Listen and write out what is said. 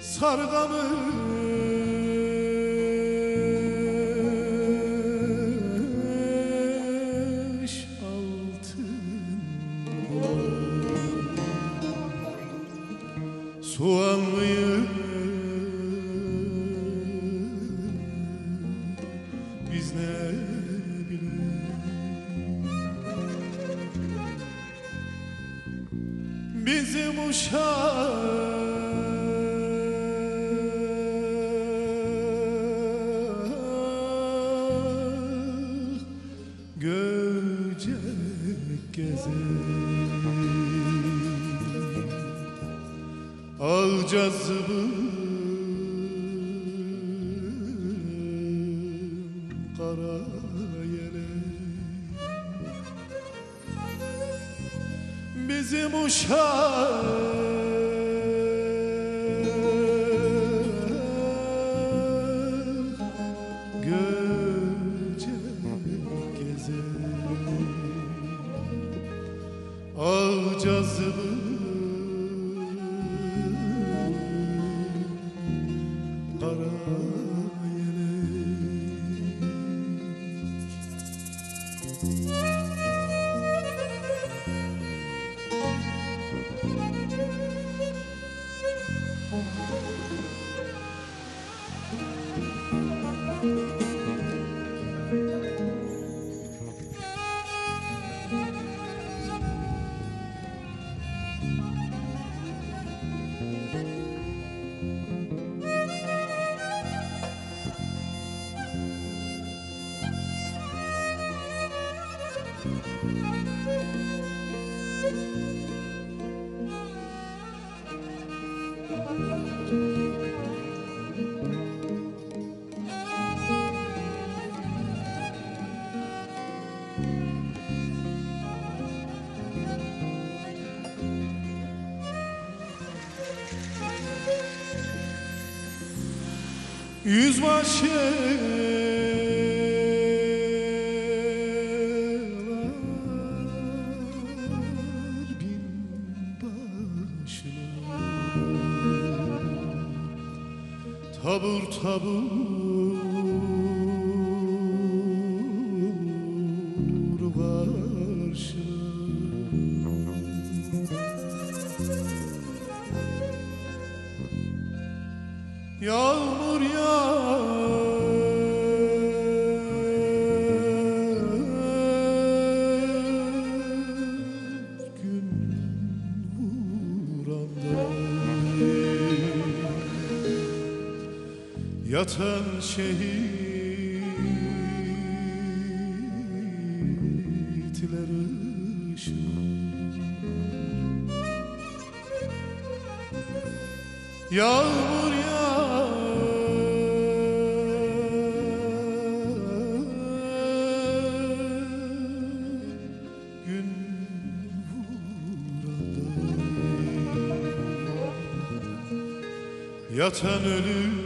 Sargamış Soğanlıyı biz ne bilelim Bizim uşak Göcek gezer Alcazımın kara yelek Bizim uşak Göcek gezer Yüzbaşı bin başına Tabur tabur karşına. Yağmur yağar Yatan şehitler ışığı. Yağmur Yatan ölür